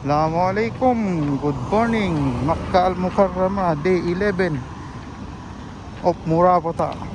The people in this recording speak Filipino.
Assalamualaikum. Good morning. Makkah Al Mukarramah, day 11 of Murabata.